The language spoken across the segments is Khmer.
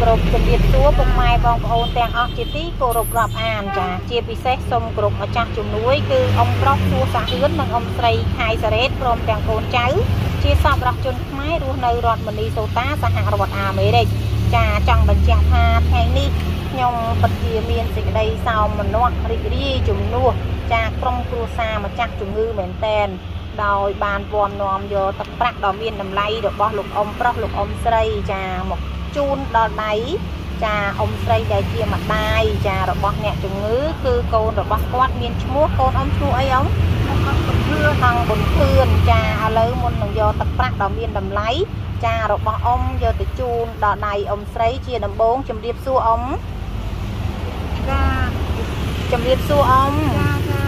គោរពជំរាបសួរពុកម៉ែបងប្អូនទាំងអស់ជាទីគោរពរាប់អានចាជាពិសេសសូមគោរពម្ចាស់ជំនួយគឺអ៊ំប្រុសសួរសាហឿននិងអ៊ំស្រីខៃសារ៉េតព្រមទាំងកូនចៅជាសពរដ្ឋជនខ្មែររស់នៅរដ្ឋមនីសូតាសហរដ្ឋអាមេរិកចាចង់បញ្ជាក់ថាថ្ងៃនេះខ្ញុំពិតជាមានសេចក្តីសោមនស្សរីករាយជំនួសចាក្រុមគ្រួសារម្ចាស់ជំងឺមែនតែនដោយបានពំនាំយកទឹកប្រាក់ដ៏មានតម្លៃរបស់លោកអ៊ំប្រុសលោកអ៊ំស្រីចាមក ជូនដល់ដៃចាអ៊ំស្រីដែលជាម្ដាយចារបស់អ្នកជំងឺគឺកូនរបស់គាត់មានឈ្មោះកូនអ៊ំឈ្មោះអីអ៊ំហងបុនធឿនចាឥឡូវមុននឹងយកទឹកប្រាក់ដ៏មានតម្លៃចារបស់អ៊ំយកទៅជូនដល់ដៃអ៊ំស្រីជាដំបងជំរាបសួរអ៊ំចាជំរាបសួរអ៊ំចាចា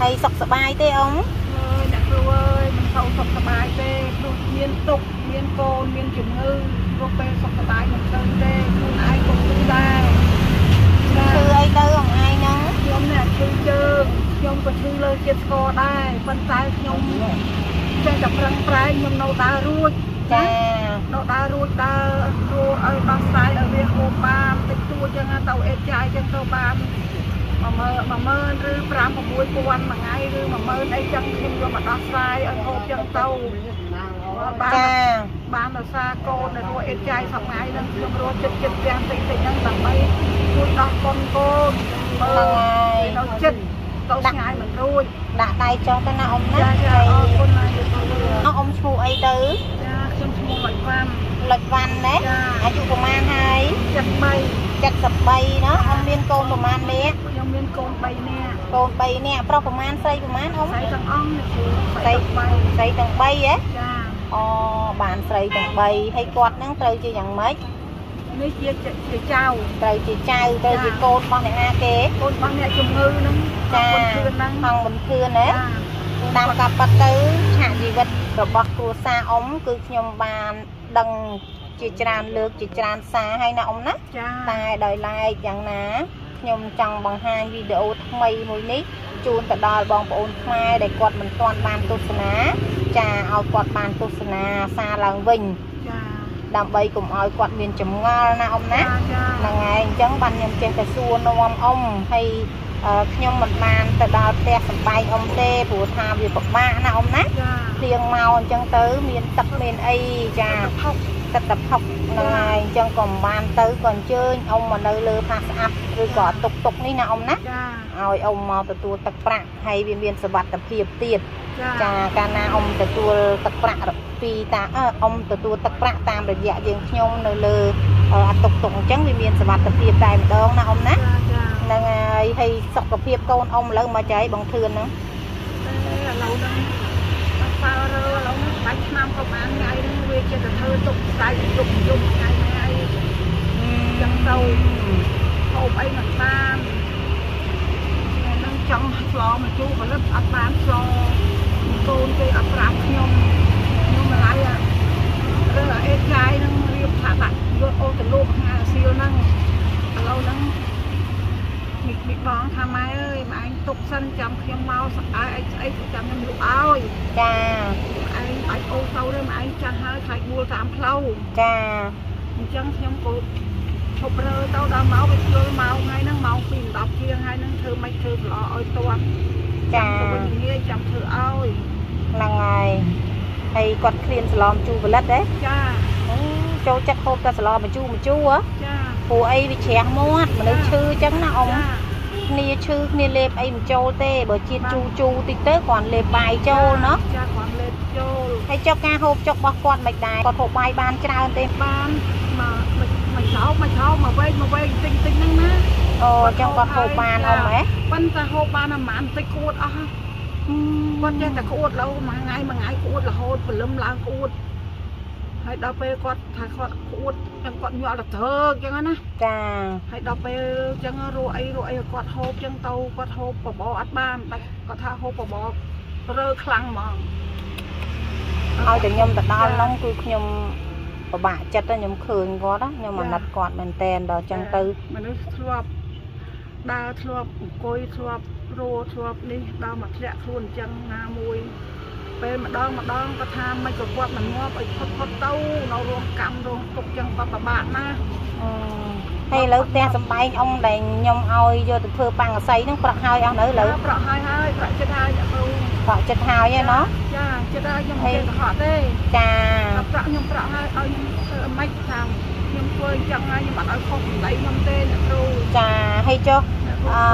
ហើយសុខសប្បាយទេអ៊ំអើយអ្នកគ្រូអើយមិនសូវសុខសប្បាយទេព្រោះមានទុកមានកូនមានជំងឺ ព្រោះពេលសុខសប្បាយមិនទៅទេខ្លួនឯងក៏គឺដែរគឺអីទៅអងឯងហ្នឹងខ្ញុំនេះឈឺជើងខ្ញុំក៏ឈឺលើជាតិស្គរដែរប៉ុន្តែខ្ញុំចេះតែប្រឹងប្រែងខ្ញុំនៅដើររួចចានៅដើររួចដើររួចឲ្យដោះស្រាយឲ្យវាហូបបានតិចតួចចឹងទៅអេតចាយចឹងទៅបាន10000 10000ឬ5 6000មួយថ្ងៃឬ10000អីចឹងខ្ញុំយកមកដោះស្រាយឲ្យហូបចឹងទៅបានចា បានដោយសារកូននៅរស់អេតចាយសប្ងាយនឹងខ្ញុំរស់ចិត្តចិត្តទាំងតិចតិចហ្នឹងដើម្បីជួយដោះកូនកូនហ្នឹងហើយនៅចិត្តទៅឆ្ងាយមិនរួចដាក់ដៃចុះទៅណាអ៊ំណាចាចាអរគុណណាស់អ៊ំឈ្មោះអីទៅចាខ្ញុំឈ្មោះលុចវ៉ាន់លុចវ៉ាន់ណាអាយុប្រហែលហើយ73 73ណាអ៊ំមានកូនប្រហែលនាក់ខ្ញុំមានកូន3នាក់កូន3នាក់ប្រុសប្រហែលស្រីប្រហែលអ៊ំស្រីទាំងអង្គស្រីស្រីទាំង3ហ៎ចា អូបានស្រីទាំង3ហើយគាត់នឹងត្រូវជាយ៉ាងម៉េចនេះជាជាចៅត្រូវជាចៅត្រូវជាកូនរបស់អ្នកណាគេកូនរបស់អ្នកជំងឺហ្នឹងចាហងមិនធឿនណាតាមការប៉ັດទៅឆាកជីវិតរបស់គ្រួសារអ៊ំគឺខ្ញុំបានដឹងជាច្រើនលើកជាច្រើនសារហើយណាអ៊ំណាតែដោយឡែកយ៉ាងណាខ្ញុំចង់បង្ហាញវីដេអូថ្មីមួយនេះជូនទៅដល់បងប្អូនខ្មែរដែលគាត់មិនទាន់បានទស្សនា ចាឲ្យគាត់បានទស្សនាសារឡើងវិញចាដើម្បីកុំឲ្យគាត់មានចម្ងល់ណាអ៊ំណាហ្នឹងហើយអញ្ចឹងបានខ្ញុំចេះតែសួរនាំអ៊ំហើយខ្ញុំមិនបានទៅដល់ផ្ទះសំបែងអ៊ំទេព្រោះថាវាពិបាកណាអ៊ំណាព្រៀងមកអញ្ចឹងទៅមានទឹកមានអីចា ទឹកតផុកហ្នឹងហើយអញ្ចឹងក៏មិនបានទៅក៏អញ្ជើញអ៊ំមកនៅលើផាសស្អាប់ឬក៏តុកតុកនេះណាអ៊ំណាឲ្យអ៊ំមកទទួលទឹកប្រាក់ហើយវាមានសុវត្ថិភាពទៀតចាកាលណាអ៊ំទទួលទឹកប្រាក់ពីតាអ៊ំទទួលទឹកប្រាក់តាមរយៈយើងខ្ញុំនៅលើអាតុកតុកអញ្ចឹងវាមានសុវត្ថិភាពតែម្ដងណាអ៊ំណាហ្នឹងហើយហើយសុខភាពកូនអ៊ំឥឡូវមកចៃបងធឿនហ្នឹងឥឡូវហ្នឹង សើរើឥឡូវហ្នឹងបាច់ឆ្នាំក៏បានថ្ងៃហ្នឹងវាជាទៅធ្វើទុកដៃទុកយំថ្ងៃនេះអីចឹងទៅហូបអីមិនបានហ្នឹងចង់ឆ្លមកជួផលិតអត់បានឆ្លកូនគេអត់ប្រាប់ខ្ញុំខ្ញុំម្ល៉េះរើអេតចាយហ្នឹងរៀបថាដាក់យកអូទៅលោកថ្ងៃអាសៀលហ្នឹងឥឡូវហ្នឹងមីមីបងថាម៉ែអើយម៉ែឯងទុក សិនចាំខ្ញុំមកស្អែកអីស្អីចាំខ្ញុំលក់ឲ្យចាឯងអាចអូទៅទេម៉ែឯងចាស់ហើយខ្លាចដួលតាមផ្លូវចាអញ្ចឹងខ្ញុំក៏ឈប់រើទៅដល់មកវាជិលម៉ោងហើយហ្នឹងម៉ោង2 10ជាងហើយហ្នឹងធ្វើមិនធ្វើប្រឡឲ្យទាន់ចាវិញងាយចាំធ្វើឲ្យហ្នឹងហើយហើយគាត់ឃ្លានសឡំជូផលិតទេចាចូលចិត្តហូបតែសឡំមជូមជូហ៎ចាព្រោះអីវាជ្រះមាត់មនុស្សឈឺអញ្ចឹងណាអ៊ំ គ្នាឈឺគ្នាលេបអីមិនចូលទេបើជាតិជូជូតិចទៅគ្រាន់លេបបាយចូលណោះចាគ្រាន់លេបចូលហើយចុះការហូបចុករបស់គាត់មិនដែរគាត់ហូបបាយបានច្រើនទេបានមកមកចោលមកចោលមកវែងមកវែងតិចតិចហ្នឹងណាអូអញ្ចឹងគាត់ហូបបានអ៊ំហ៎ប៉ុន្តែហូបបានតែប្រហែលតិចក្អួតអស់គាត់ចេះតែក្អួតឡូវមួយថ្ងៃមួយថ្ងៃក្អួតរហូតព្រលឹមឡើងក្អួត ហើយដល់ពេលគាត់ថាគាត់ក្អួតចឹងគាត់ញាល់ទៅធើចឹងណាចាហើយដល់ពេលចឹងរੂអីរੂអីគាត់ហូបចឹងទៅគាត់ហូបបបរអត់បានតែគាត់ថាហូបបបររើខ្លាំងហ្មងឲ្យតែខ្ញុំទៅដល់នោះគឺខ្ញុំពិបាកចិត្តខ្ញុំឃើញគាត់ខ្ញុំអាណិតគាត់មែនតែនដល់ចឹងទៅមនុស្សធ្លាប់ដើរធ្លាប់អង្គុយធ្លាប់រੂធ្លាប់នេះដល់មកធ្លាក់ខ្លួនអញ្ចឹងណាមួយ ពេលម្ដងម្ដងគាត់ថាមិនក៏គាត់មិនងាប់ឲ្យផុតផុតទៅនៅរោងកម្មរោងទុកចឹងគាត់ពិបាកណាស់អឺហើយឥឡូវផ្ទះសំបែងអ៊ំដែលខ្ញុំឲ្យយកទៅធ្វើប៉ាំងកសីហ្នឹងប្រក់ហើយអស់នៅឥឡូវប្រក់ហើយហើយប្រក់ចិត្តហើយអ្នកគ្រូប្រក់ចិត្តហើយឯណោះចាចិត្តហើយខ្ញុំមិនចេះកុហកទេចាតែប្រក់ខ្ញុំប្រក់ហើយឲ្យខ្ញុំធ្វើមិនថាខ្ញុំធ្វើអញ្ចឹងហើយខ្ញុំអត់ឲ្យខុសសម្ដីខ្ញុំទេអ្នកគ្រូចាហើយចុះអ្នកគ្រូអឺ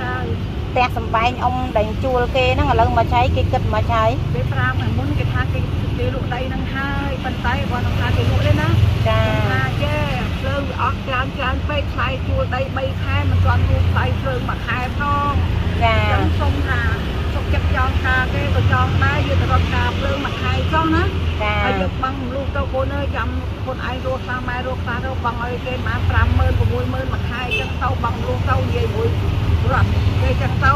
ហើយ ផ្ទះសំបែងអ៊ំដែលជួលគេហ្នឹងឥឡូវមកឆៃគេគិតមកឆៃពេលប្រាំមុនគេថាគេគេលក់ដីនឹងហើយប៉ុន្តែគាត់នឹងថាគេលក់ទេណាចាថាចេះភ្លើងវាអស់ច្រើនច្រើនពេកថ្លៃជួលដី3ខែមិនទាន់រួមថ្លៃភ្លើងមួយខែផងចាអញ្ចឹងសូមថាសុខចិត្តចង់ការគេក៏ចង់ដែរយកទៅរត់ការភ្លើងមួយខែចុះណាចាហើយយកបាំងលូកទៅកូនអើយចាំខ្លួនឯងរស់តាមម៉ែរស់តាមទៅបាំងឲ្យគេបាន50000 60000មួយខែអញ្ចឹងទៅបាំងលូកទៅនិយាយមួយ រត់គេចឹងទៅ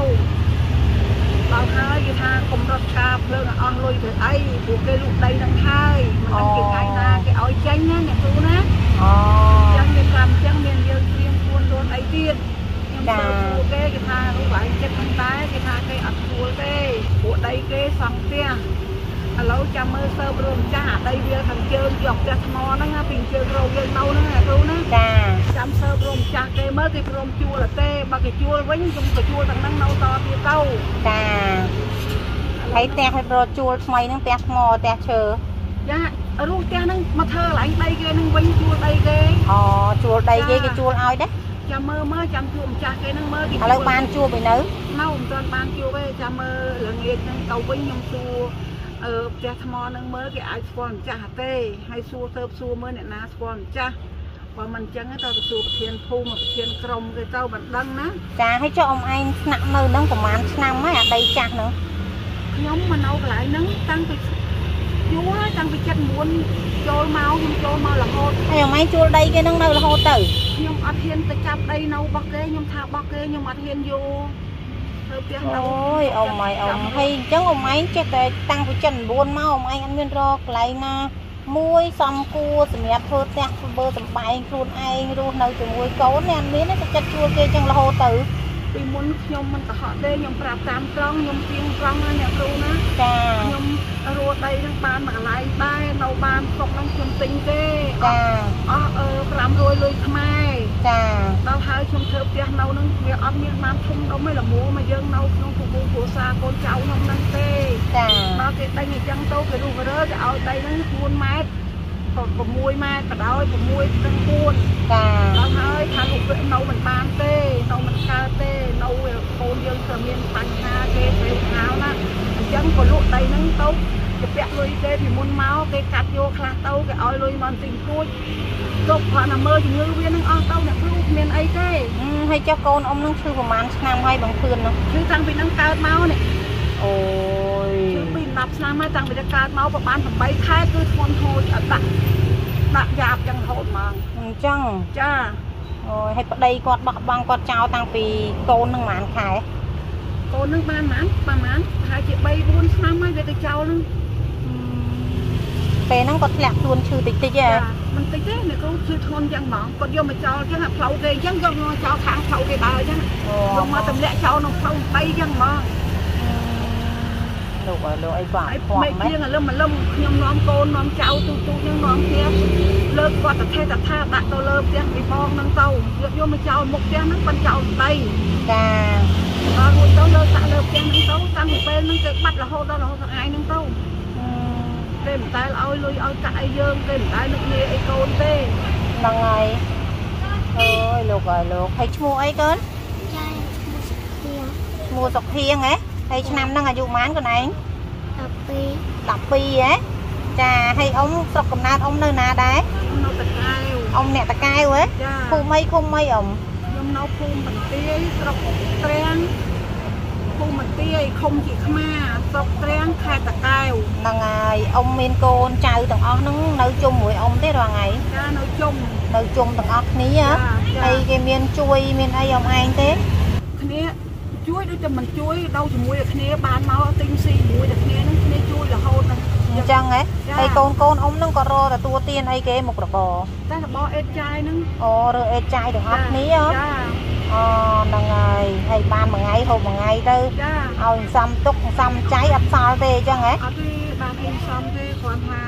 ដល់ហើយគេថាកុំរត់ការភ្លើងឲ្យអស់លុយទៅអីព្រោះគេលូកដីនឹងហើយមិនដឹងគេថ្ងៃណាគេឲ្យចេញណាអ្នកគ្រូណាអូអញ្ចឹងគេប្រាប់អញ្ចឹងមានយើងត្រៀមខ្លួនរួនអីទៀតខ្ញុំទៅសួរគេគេថារូបឯងចិត្តហ្នឹងដែរគេថាគេអត់ស្រួលទេព្រោះដីគេសង់ផ្ទះ ឥឡូវចាំមើលសើបរួមចាស់អាដីវាខាងជើងយកផ្ទះថ្មហ្នឹងណាពីជើងរោយើងនៅហ្នឹងអាគ្រូណាចាចាំសើបរួមចាស់គេមើលគេព្រមជួលទេបើគេជួលវិញខ្ញុំក៏ជួលទាំងហ្នឹងនៅតទៀតទៅចាហើយផ្ទះរត់ជួលថ្មីហ្នឹងផ្ទះថ្មផ្ទះឈើចារូបផ្ទះហ្នឹងមកធ្វើកន្លែងដីគេហ្នឹងវិញជួលដីគេអូជួលដីគេគេជួលឲ្យដែរចាំមើលមើលចាំជួលម្ចាស់គេហ្នឹងមើលគេឥឡូវបានជួលពីនៅនៅមិនទាន់បានជួបទេចាំមើលល្ងាចហ្នឹងទៅវិញខ្ញុំសួរអឺ ផ្ទះថ្មហ្នឹងមើលគេអាចស្គាល់ម្ចាស់អត់ទេហើយសួរទៅសួរមើលអ្នកណាស្គាល់ម្ចាស់បើមិនអញ្ចឹងទេទៅទៅសួរប្រធានភូមិប្រធានក្រុមគេទៅមិនដឹងណាចាហើយចុះអ៊ំឯងស្នាក់នៅហ្នឹងប្រហែលឆ្នាំហើយអាដីចាស់ហ្នឹងខ្ញុំមកនៅកន្លែងហ្នឹងតាំងពីយូរហើយតាំងពី79ចូលមកខ្ញុំចូលមករហូតហើយអ៊ំឯងជួលដីគេហ្នឹងនៅរហូតទៅខ្ញុំអត់ហ៊ានទៅចាប់ដីនៅរបស់គេខ្ញុំថារបស់គេខ្ញុំអត់ហ៊ានយកធ្វើផ្ទះនៅ អូយអ៊ំអីអ៊ំហើយអញ្ចឹងអ៊ំឯងចេះតែតាំងពី79មកអ៊ំឯងអត់មានរកកន្លែងណាមួយសំគួរសម្រាប់ធ្វើផ្ទះធ្វើសំបែងខ្លួនឯងរស់នៅជាមួយកូននេះអត់មានទេចិត្តជួលគេអញ្ចឹងរហូតទៅពីមុនខ្ញុំមិនកុហកទេខ្ញុំប្រាប់តាមត្រង់ខ្ញុំទៀងត្រង់ណាអ្នកគ្រូណាចាខ្ញុំរស់ដីហ្នឹងបានមួយកន្លែងដែរនៅបានស្រុកហ្នឹងខ្ញុំទិញទេអចាស់អស់អឺ500លុយខ្មែរ ចាដល់ហើយខ្ញុំធ្វើផ្ទះនៅហ្នឹងវាអត់មានបានធំដុំទេល្មមមកយើងនៅក្នុងពូគ្រួសារកូនចៅខ្ញុំហ្នឹងទេចាដល់គេដេញអញ្ចឹងទៅគេរុះរើគេឲ្យដីហ្នឹង4ម៉ែត្រ6ម៉ែត្របដោយ6ទាំង4ចាដល់ហើយថាលោកវានៅមិនបានទេនៅមិនកើតទេនៅកូនយើងក៏មានបញ្ហាគេទៅហៅណាអញ្ចឹងក៏លក់ដីហ្នឹងទៅគេពាក់លុយគេពីមុនមកគេកាត់យកខ្លះទៅគេឲ្យលុយមកទិញគួច ទុកគាត់ណាមើលជំងឺវាហ្នឹងអស់ទៅអ្នកគ្រូគ្មានអីទេហឹមហើយចុះកូនអ៊ំនឹងឈឺប្រហែលឆ្នាំហើយបងភឿននោះគឺតាំងពីហ្នឹងកើតមកនេះអូយគឺពី10ឆ្នាំហើយតាំងពីតែកើតមកប្រហែល8ខែគឺធ្ងន់ធ្ងរអត់ដាក់ដាក់យ៉ាបចឹងរហូតហ្មងអញ្ចឹងចាអូយហើយប្តីគាត់បោះបង់គាត់ចោលតាំងពីកូននឹងប្រហែលខែកូនហ្នឹងបានប៉ុន្មានប្រហែលប្រហែលជា3 4ឆ្នាំហើយវាទៅចោលហ្នឹង ពេលហ្នឹងគាត់ធ្លាក់ខ្លួនឈឺតិចតិចហ៎ចាមិនតិចទេអ្នកគ្រូជឿធ្ងន់ចឹងហ្មងគាត់យកមកចោលចឹងអាផ្លូវគេអញ្ចឹងយកមកចោលខាងផ្លូវគេដើរអញ្ចឹងអូយកមកទម្លាក់ចោលក្នុងផ្លូវ3អញ្ចឹងហ្មងលោកអើយលោកអីគាត់ហើយខ្វះមេមែជានងលឹមលឹមខ្ញុំនាំកូននាំចៅទូទូចឹងនាំគ្នាលើកគាត់ទៅថេតថាដាក់ទៅលើផ្ទះពីបងហ្នឹងទៅយកយកមកចោលមុខផ្ទះហ្នឹងប៉ុនចោលដីចាដល់រួចទៅលើដាក់លើផ្ទះហ្នឹងទៅតាំងពីពេលហ្នឹងគេបាត់រហូតដល់រហូតថ្ងៃហ្នឹងទៅ គេមិនដែលឲ្យលុយឲ្យកាក់ឲ្យយើងគេមិនដែលនឹកនាអីកូនទេហ្នឹងហើយអូយលោកអើយលោកហើយឈ្មោះអីកូនចាឈ្មោះសុខៀងឈ្មោះសុខធៀងហ៎ហើយឆ្នាំហ្នឹងអាយុប៉ុន្មានកូនឯង12 12ហ៎ចាហើយអ៊ំស្រុកកំណើតអ៊ំនៅណាដែរនៅតកែវអ៊ំអ្នកតកែវហ៎ចាភូមិអីឃុំអីអ៊ំខ្ញុំនៅភូមិបន្ទាយស្រុកត្រាំង ភូមិបន្ទាយឃុំជាខ្មាស្រុកត្រាំងខេត្តតកែវហ្នឹងហើយអ៊ំមានកូនចៅទាំងអស់ហ្នឹងនៅជុំមួយអ៊ំទេរាល់ថ្ងៃចានៅជុំនៅជុំទាំងអស់គ្នាហ៎ចាចាហើយគេមានជួយមានអីអ៊ំឯងទេគ្នាជួយដូចតែមិនជួយដល់ជាមួយតែគ្នាបានមកទិញស៊ីជាមួយតែគ្នាហ្នឹងគ្នាជួយរហូតហ្នឹងអញ្ចឹងហ៎ចាហើយកូនកូនអ៊ំហ្នឹងក៏រកទទួលទានអីគេមុខរបរតែរបស់អេតចាយហ្នឹងអូរើអេតចាយទាំងអស់គ្នាហ៎ចា អអូហ្នឹងហើយហើយបានមួយថ្ងៃហូបមួយថ្ងៃទៅចាឲ្យសំទុកសំចៃអត់សល់ទេអញ្ចឹងហ៎អត់ទេបានអីសំទេគ្រាន់ថា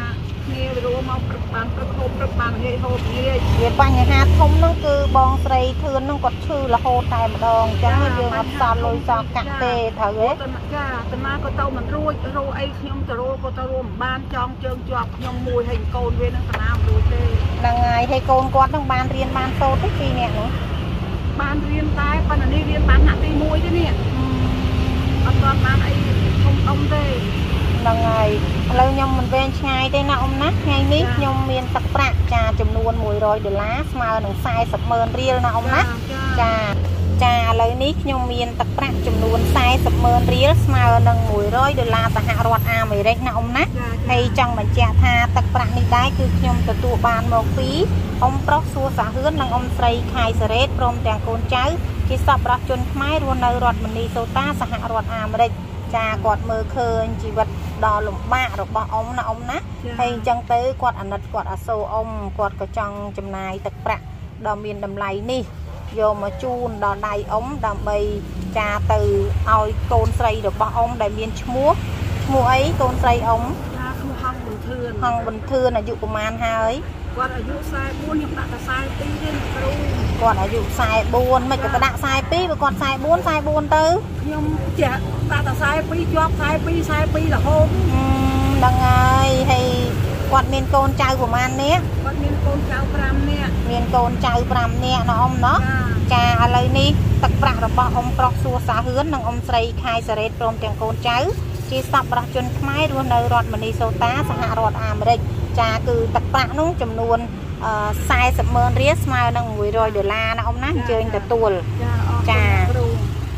គ្នារួមមកព្រឹកបានព្រឹកហូបព្រឹកបានងាយហូបងាយវាបញ្ហាធំហ្នឹងគឺបងស្រីធឿនហ្នឹងគាត់ឈឺរហូតតែម្ដងអញ្ចឹងយើងអត់សល់លុយសល់កាក់ទេត្រូវទេទៅចាតាណាក៏ទៅមិនរួចរោអីខ្ញុំទៅរោក៏ទៅរួមមិនបានចង់ជើងជាប់ខ្ញុំមួយហើយកូនវានឹងតាណាមិនរួចទេហ្នឹងហើយហើយកូនគាត់ហ្នឹងបានរៀនបានសូត្រទេពីរនាក់ហ្នឹង បានរៀនតែប៉ុន្តែនេះរៀនបានថ្នាក់ទី1ទេនេះអត់ទាន់បានអីធំអុំទេហ្នឹងហើយឥឡូវខ្ញុំមិនវែងឆ្ងាយទេណាអ៊ំណាថ្ងៃនេះខ្ញុំមានទឹកប្រាក់ចាចំនួន100ដុល្លារស្មើនឹង40ម៉ឺនរៀលណាអ៊ំណាចាចាឥឡូវនេះខ្ញុំមានទឹកប្រាក់ចំនួន40ម៉ឺនរៀលស្មើនឹង100ដុល្លារសហរដ្ឋអាមេរិកណាអ៊ំណាចាហើយចង់បញ្ជាក់ថាទឹកប្រាក់នេះដែរគឺខ្ញុំទទួលបានមកពី អ៊ំប្រុសសួរសាហឿននិងអ៊ំស្រីខៃសារ៉េតព្រមទាំងកូនចៅជាសប្បុរសជនខ្មែររស់នៅរដ្ឋមនីសូតាសហរដ្ឋអាមេរិកចាគាត់មើលឃើញជីវិតដ៏លំបាករបស់អ៊ំណាអ៊ំណាហើយអញ្ចឹងទៅគាត់អាណិតគាត់អាសូរអ៊ំគាត់ក៏ចង់ចំណាយទឹកប្រាក់ដ៏មានតម្លៃនេះយកមកជូនដល់ដៃអ៊ំដើម្បីចាទៅឲ្យកូនស្រីរបស់អ៊ំដែលមានឈ្មោះឈ្មោះអីកូនស្រីអ៊ំចាឈ្មោះហងបន្ទឿនហងបន្ទឿនអាយុប្រហែលហើយ គាត់អាយុ44ខ្ញុំដាក់តែ42ទេគ្រូគាត់អាយុ44មិនក៏ទៅដាក់42បើគាត់44 44ទៅខ្ញុំចេះដាក់តែ42ជាប់42 42រហូតអឺដឹងហើយហើយគាត់មានកូនចៅប្រហែលនាក់គាត់មានកូនចៅ5នាក់មានកូនចៅ5នាក់ណាអ៊ំណោះចាចាឥឡូវនេះទឹកប្រាក់របស់អ៊ំប្រុសសួរសាហឿននិងអ៊ំស្រីខៃសារ៉េតព្រមទាំងកូនចៅជាសប្បុរសជនខ្មែររស់នៅរដ្ឋមនីសូតាសហរដ្ឋអាមេរិក ចាគឺទឹកប្រាក់នោះចំនួនអឺ40ម៉ឺនរៀលស្មើនឹង100ដុល្លារណាអ៊ំណាអញ្ជើញទទួលចាអរចាគុណគ្រូ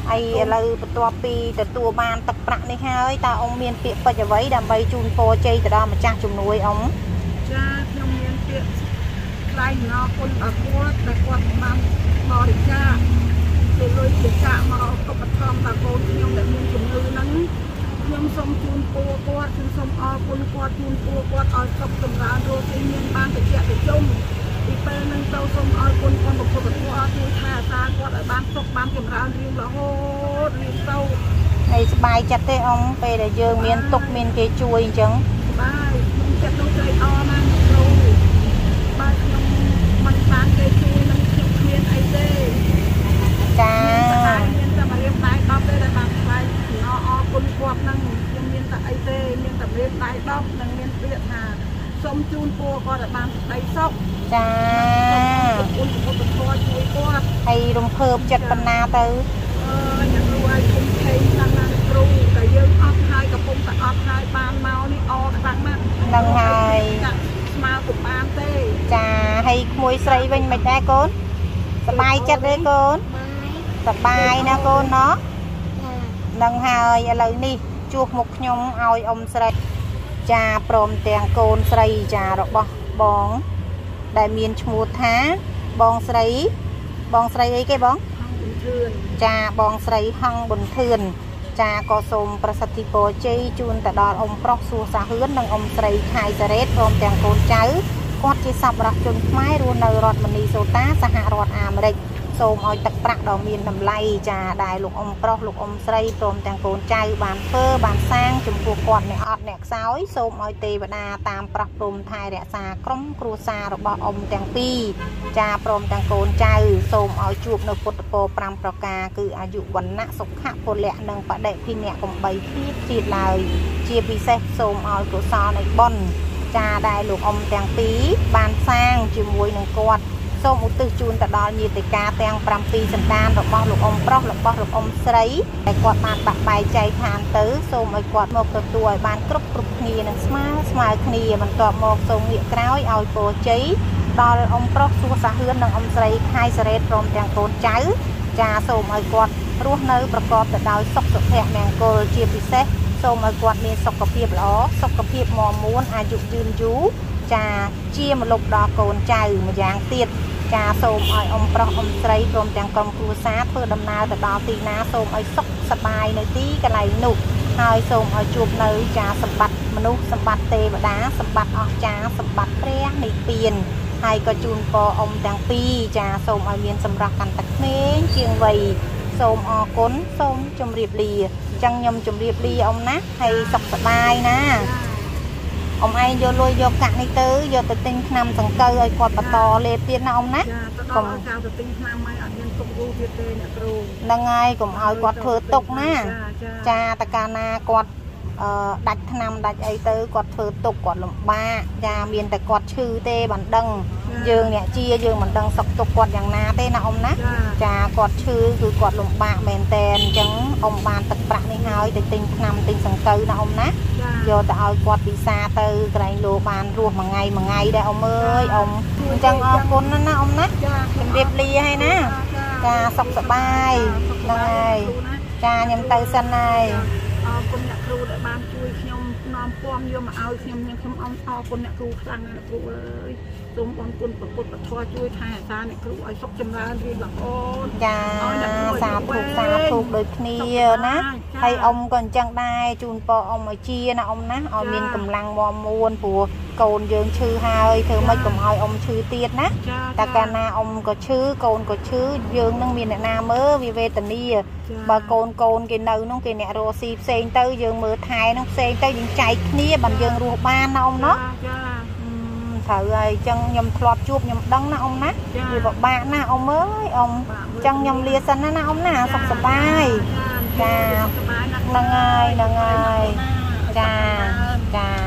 ហើយឥឡូវបន្ទាប់ពីទទួលបានទឹកប្រាក់នេះហើយតើអ៊ំមានពាក្យពេចន៍អ្វីដើម្បីជូនពរជ័យទៅដល់ម្ចាស់ជំនួយអ៊ំចាខ្ញុំមានពាក្យថ្លែងអំណរគុណដល់គាត់ដែលគាត់បានបរិច្ចាគជាលុយជាកាក់មកឧបត្ថម្ភដល់កូនខ្ញុំដែលមានជំងឺហ្នឹង ខ្ញុំសូមជូនពរគាត់ខ្ញុំសូមអរគុណគាត់ជូនពរគាត់ឲ្យសុខចម្រើនរស់ទីមានបានតិចតិចុំពីពេលហ្នឹងទៅសូមអរគុណគាត់ប្រពុតធម៌ជួយថែអាសាគាត់ឲ្យបានសុខបានចម្រើនរៀងរហូតរៀងទៅហើយសប្បាយចិត្តទេអ៊ំពេលដែលយើងមានទុកមានគេជួយអញ្ចឹងបាយខ្ញុំចិត្តនោះត្រេកអរណាស់គ្រូបាទខ្ញុំមិនបានគេជួយនឹងខ្ញុំគ្មានអីទេចាតែមានតែមករៀបដៃ10ទេដែលបានថ្លៃអអរ គុណគាត់ហ្នឹងខ្ញុំមានតែអីទេមានតែរៀបដៃ10និងមានពាក្យថាសូមជូនពរគាត់ឲ្យបានក្តីសុខចាគុណពុទ្ធធម៌ជួយគាត់ហើយរំភើបចិត្តបណ្ណាទៅអើអ្នកគ្រូឲ្យគុំខេងខ្លាំងណាស់គ្រូតែយើងអត់ហើយកំពុងតែអត់ហើយបានមកនេះអខ្លាំងណាស់នឹងហើយចាក់ស្មើពុំបានទេចាហើយក្មួយស្រីវិញមិនដែរកូនសប្បាយចិត្តទេកូនបាយសប្បាយណាកូនណោះចា នឹងហើយឥឡូវនេះជួសមុខខ្ញុំឲ្យអ៊ំស្រីចាព្រមទាំងកូនស្រីចារបស់បង ដែលមានឈ្មោះថាបងស្រី បងស្រីអីគេបងអង្គជំនឿនចាបងស្រីហងប៊ុនធឿនចាក៏សូមប្រសិទ្ធិពរជ័យជូនទៅដល់អ៊ំប្រុសសួរសាហឿននិងអ៊ំស្រីខៃសារ៉េតព្រមទាំងកូនចៅគាត់ជាសប្បុរសជនខ្មែររស់នៅរដ្ឋមនីសូតាសហរដ្ឋអាមេរិក សូមឲ្យទឹកប្រាក់ដ៏មានតម្លៃចាដែលលោកអ៊ំប្រុសលោកអ៊ំស្រីព្រមទាំងកូនចៅបានធ្វើបានសាងចំពោះគាត់អ្នកអត់អ្នកខ្សោយសូមឲ្យទេវតាតាមប្រោះព្រំថែរក្សាក្រុមគ្រួសាររបស់អ៊ំទាំងពីរចាព្រមទាំងកូនចៅសូមឲ្យជួបនៅពុទ្ធពរ5ប្រការគឺអាយុវណ្ណៈសុខៈពលៈនិងបដិភិនៈកំបីទៀតទៀតឡើយជាពិសេសសូមឲ្យកុសលនៃបុណ្យចាដែលលោកអ៊ំទាំងពីរបានសាងជាមួយនឹងគាត់ សូមឧទ្ទិសជូនទៅដល់ញាតិកាទាំង7សន្តានរបស់លោកអ៊ំប្រុសរបស់លោកអ៊ំស្រីដែលគាត់បានបាក់បែកចែកឋានទៅសូមឲ្យគាត់មកទទួលឲ្យបានគ្រប់គ្រប់គ្នានិងស្មើស្មើគ្នាបន្ទាប់មកសូមងាកក្រោយឲ្យពរជ័យដល់អ៊ំប្រុសសួរសាហឿននិងអ៊ំស្រីខៃសារ៉េតព្រមទាំងកូនចៅចាសូមឲ្យគាត់រស់នៅប្រកបទៅដោយសុខសុភមង្គលជាពិសេសសូមឲ្យគាត់មានសុខភាពល្អសុខភាពមាំមួនអាយុយឺនយូរ ចាជាមលុបដល់កូនចៅម្យ៉ាងទៀតចាសូមឲ្យអ៊ំប្រុសអ៊ំស្រីព្រមទាំងក្រុមគ្រួសារធ្វើដំណើរទៅដល់ទីណាសូមឲ្យសុខសប្បាយនៅទីកន្លែងនោះហើយសូមឲ្យជួបនៅចាសម្បត្តិមនុស្សសម្បត្តិទេវតាសម្បត្តិអស្ចារ្យសម្បត្តិព្រះនិព្វានហើយក៏ជូនពរអ៊ំទាំងពីរចាសូមឲ្យមានសម្រាប់កាន់តែក្មេងជាងវ័យសូមអរគុណសូមជម្រាបលាអញ្ចឹងខ្ញុំជម្រាបលាអ៊ំណាហើយសុខសប្បាយណា អ៊ំឯងយកលុយយកកាក់នេះទៅយកទៅទិញថ្នាំសង្កូវឲ្យគាត់បន្តលេបទៀតណាអ៊ំណាចាទៅដល់ឲ្យចៅទៅទិញថ្នាំឲ្យអត់មានទុកយូរទៀតទេអ្នកគ្រូហ្នឹងហើយកុំឲ្យគាត់ធ្វើទុកណាចាចាតកាលណាគាត់ អឺដាច់ថ្នាំដាច់អីទៅគាត់ធ្វើទុកគាត់លំបាកចាមានតែគាត់ឈឺទេបានដឹង យើងអ្នកជាយើងមិនដឹងសុខទុក្ខគាត់យ៉ាងណាទេណាអ៊ំណាចាចាគាត់ឈឺគឺគាត់លំបាកមែនតែនអញ្ចឹងអ៊ំបានទឹកប្រាក់នេះហើយទៅទិញថ្នាំទិញសង្កូវណាអ៊ំណាចាយកទៅឲ្យគាត់ពិសាទៅក្រែងលោបានរស់មួយថ្ងៃមួយថ្ងៃដែរអ៊ំអើយអ៊ំអញ្ចឹងអរគុណណាស់ណាអ៊ំណាចាជំរាបលាហើយណាចាសុខសប្បាយហ្នឹងហើយចាខ្ញុំទៅសិនហើយ អរគុណអ្នកគ្រូដែលបានជួយខ្ញុំនាំពំយកមកឲ្យខ្ញុំខ្ញុំខ្ញុំអរគុណអ្នកគ្រូខ្លាំងណាស់អ្នកគ្រូអើយ សូមបងគុណប្រពុតពធជួយថែអាសាអ្នកគ្រូឲ្យសុខចម្រើនរៀនល្អអូនចាសាធុសាធុដូចគ្នាណាហើយអ៊ំក៏អញ្ចឹងដែរជូនពរអ៊ំឲ្យជាណាអ៊ំណាឲ្យមានកម្លាំងមាំមួនព្រោះកូនយើងឈឺហើយធ្វើម៉េចកុំឲ្យអ៊ំឈឺទៀតណាចាតែកាលណាអ៊ំក៏ឈឺកូនក៏ឈឺយើងនឹងមានអ្នកណាមើលវាវេទនាបើកូនកូនគេនៅនោះគេអ្នករស់ស៊ីផ្សេងទៅយើងមើលថែនោះផ្សេងទៅយើងចែកគ្នាបានយើងរស់បានណាអ៊ំណោះចា ត្រូវហើយអញ្ចឹងខ្ញុំធ្លាប់ជួបខ្ញុំដឹងណាអ៊ំណាចាវាពិបាកណាស់អ៊ំអើយអ៊ំអញ្ចឹងខ្ញុំលាសិនណាណាអ៊ំណាសុខសប្បាយចាសុខសប្បាយណាស់ហ្នឹងហើយហ្នឹងហើយចាចា